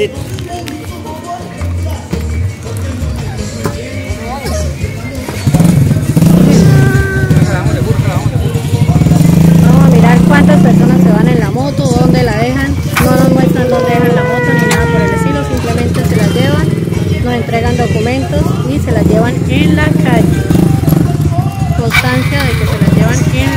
Vamos a mirar cuántas personas se van en la moto, dónde la dejan. No nos muestran dónde dejan la moto ni nada por el estilo, simplemente se la llevan, nos entregan documentos y se las llevan en la calle. Constancia de que se la llevan en.